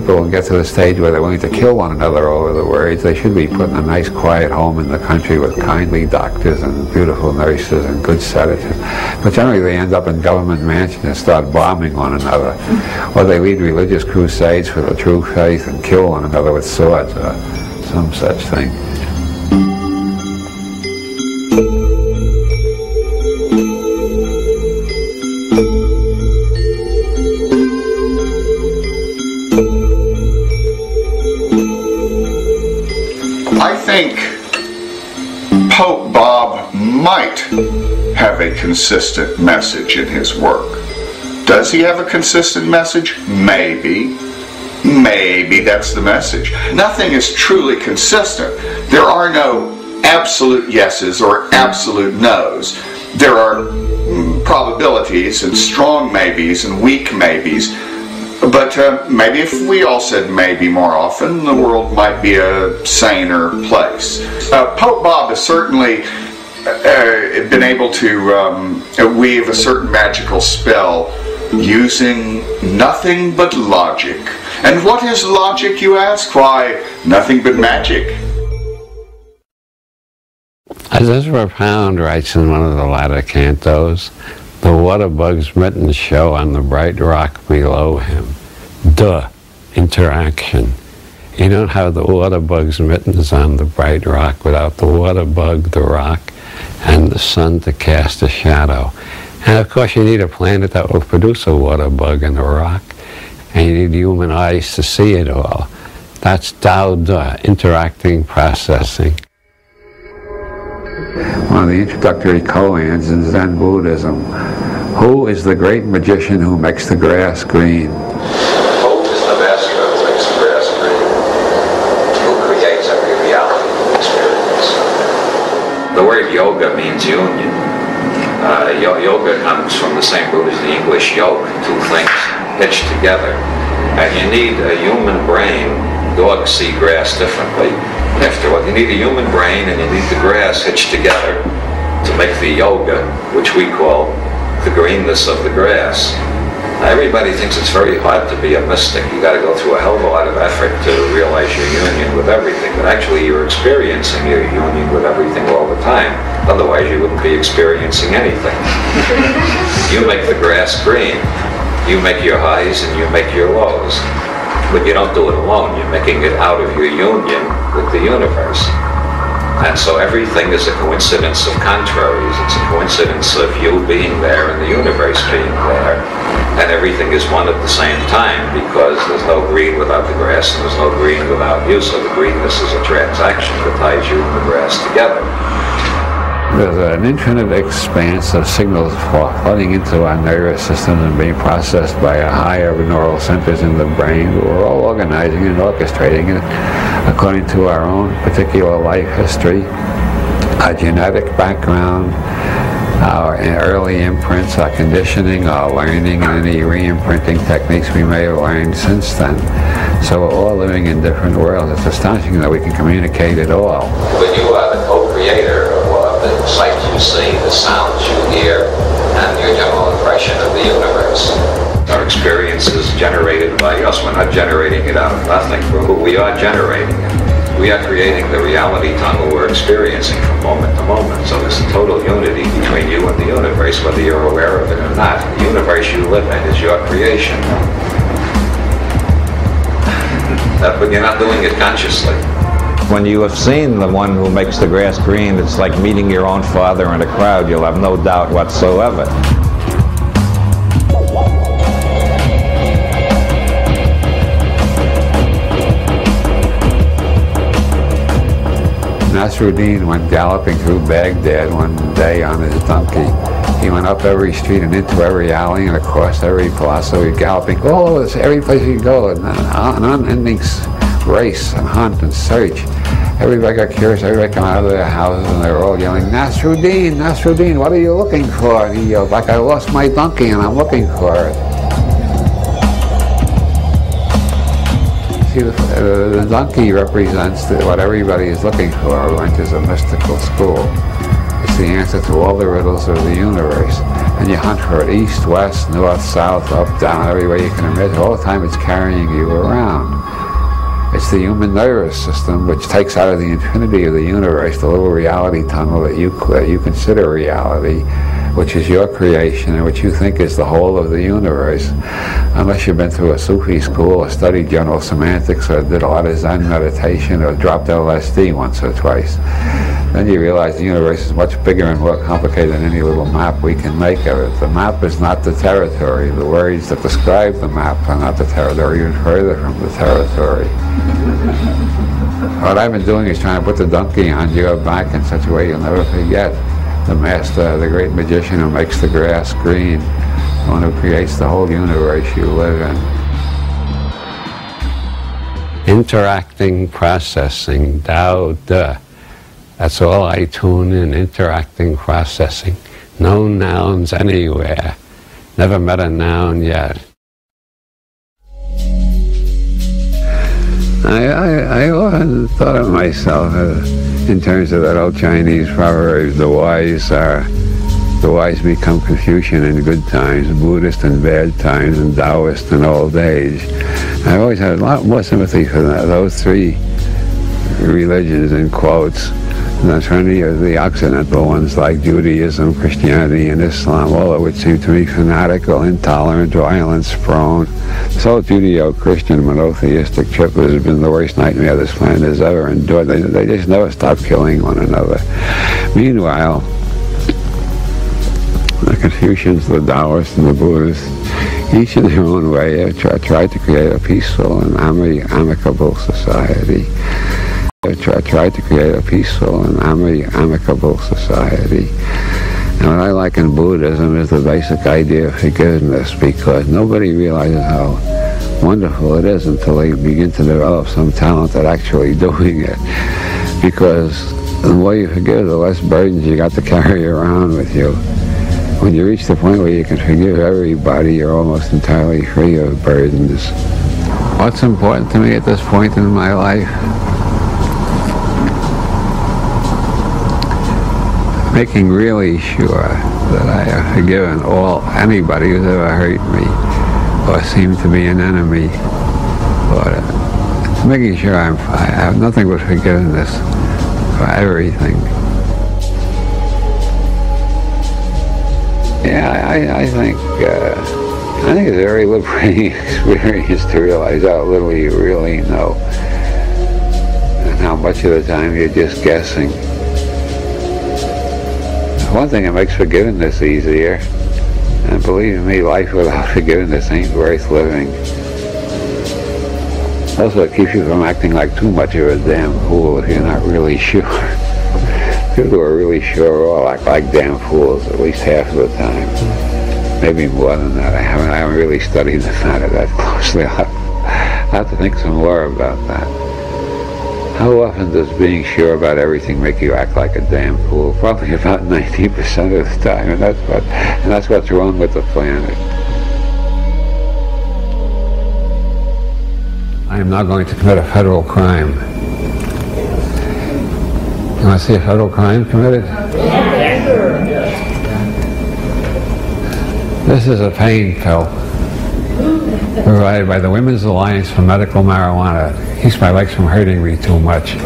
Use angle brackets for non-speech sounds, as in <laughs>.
people get to the stage where they're willing to kill one another over the words, they should be put in a nice quiet home in the country with kindly doctors and beautiful nurses and good sedatives. But generally they end up in government mansions and start bombing one another. Or they lead religious crusades for the true faith and kill one another with swords or some such thing. I think Pope Bob might have a consistent message in his work. Does he have a consistent message? Maybe. Maybe that's the message. Nothing is truly consistent. There are no absolute yeses or absolute nos. There are mm, probabilities and strong maybes and weak maybes. But uh, maybe if we all said maybe more often, the world might be a saner place. Uh, Pope Bob has certainly uh, been able to um, weave a certain magical spell using nothing but logic. And what is logic, you ask? Why, nothing but magic. As Ezra Pound writes in one of the latter cantos, the water bugs mittens show on the bright rock below him. The interaction. You don't have the water bug's mittens on the bright rock without the water bug, the rock, and the sun to cast a shadow. And of course you need a planet that will produce a water bug and a rock, and you need human eyes to see it all. That's Tao De, interacting processing. One of the introductory koans in Zen Buddhism. Who is the great magician who makes the grass green? Hope the master who makes the grass green, who creates every reality we experience. The word yoga means union. Uh, yoga comes from the same root as the English yoke, two things hitched together. And you need a human brain. Dogs see grass differently. After all, you need a human brain and you need the grass hitched together to make the yoga, which we call the greenness of the grass. Now, everybody thinks it's very hard to be a mystic. You got to go through a hell of a lot of effort to realize your union with everything. But actually, you're experiencing your union with everything all the time. Otherwise, you wouldn't be experiencing anything. <laughs> you make the grass green. You make your highs and you make your lows. But you don't do it alone. You're making it out of your union with the universe. And so everything is a coincidence of contraries. It's a coincidence of you being there and the universe being there. And everything is one at the same time because there's no green without the grass and there's no green without you. So the greenness is a transaction that ties you and the grass together. There's an infinite expanse of signals flooding into our nervous system and being processed by a higher neural centers in the brain. We're all organizing and orchestrating it according to our own particular life history, our genetic background, our early imprints, our conditioning, our learning, and any re-imprinting techniques we may have learned since then. So we're all living in different worlds. It's astonishing that we can communicate at all. But you are the co-creator the sights you see, the sounds you hear, and your general impression of the universe. Our experience is generated by us. We're not generating it out of nothing. We're- We are generating it. We are creating the reality tunnel we're experiencing from moment to moment. So there's a total unity between you and the universe, whether you're aware of it or not. The universe you live in is your creation. <laughs> But you're not doing it consciously. When you have seen the one who makes the grass green, it's like meeting your own father in a crowd. You'll have no doubt whatsoever. Nasruddin went galloping through Baghdad one day on his donkey. He went up every street and into every alley and across every plaza. He galloping all over every place he go, and an unending race and hunt and search. Everybody got curious. Everybody come out of their houses and they were all yelling, Nasruddin, Nasruddin, what are you looking for? And he yelled, like I lost my donkey and I'm looking for it. See, the, uh, the donkey represents what everybody is looking for who enters a mystical school. It's the answer to all the riddles of the universe. And you hunt for it east, west, north, south, up, down, everywhere you can imagine. All the time it's carrying you around. It's the human nervous system which takes out of the infinity of the universe the little reality tunnel that you, that you consider reality, which is your creation and which you think is the whole of the universe. Unless you've been through a Sufi school or studied general semantics or did a lot of Zen meditation or dropped LSD once or twice. Then you realize the universe is much bigger and more complicated than any little map we can make of it. The map is not the territory. The words that describe the map are not the territory, even further from the territory. What I've been doing is trying to put the donkey on your back in such a way you'll never forget the master, the great magician who makes the grass green, the one who creates the whole universe you live in. Interacting, processing, Tao De. That's all I tune in, interacting, processing. No nouns anywhere. Never met a noun yet. I, I, I often thought of myself in terms of that old Chinese proverb, the wise are, the wise become Confucian in good times, Buddhist in bad times, and Taoist in old age. I always had a lot more sympathy for that, those three religions in quotes Uh, the Trinity of the Occidental ones like Judaism, Christianity, and Islam, all of which seem to me fanatical, intolerant, violence-prone. This whole Judeo-Christian monotheistic trip has been the worst nightmare this planet has ever endured. They, they just never stop killing one another. Meanwhile, the Confucians, the Taoists, and the Buddhists, each in their own way, have tried to create a peaceful and amicable society. I tried to create a peaceful and amicable society. And what I like in Buddhism is the basic idea of forgiveness because nobody realizes how wonderful it is until they begin to develop some talent at actually <laughs> doing it. Because the more you forgive, the less burdens you got to carry around with you. When you reach the point where you can forgive everybody, you're almost entirely free of burdens. What's important to me at this point in my life? Making really sure that I have forgiven all anybody who's ever hurt me or seemed to be an enemy. Or uh, making sure I'm, I have nothing but forgiveness for everything. Yeah, I, I think uh, I think it's a very liberating <laughs> experience to realize how little you really know and how much of the time you're just guessing one thing, it makes forgiveness easier. And believe me, life without <laughs> forgiveness ain't worth living. Also, it keeps you from acting like too much of a damn fool if you're not really <laughs> sure. People who are really sure all act like damn fools at least half of the time. Maybe more than that. I haven't, I haven't really studied the matter that <laughs> closely. Have, I'll have to think some more about that. How often does being sure about everything make you act like a damn fool? Probably about 90% of the time, and that's what and that's what's wrong with the planet. I am not going to commit a federal crime. You I see a federal crime committed? Yes. This is a pain pill provided by the Women's Alliance for Medical Marijuana It keeps my legs from hurting me too much.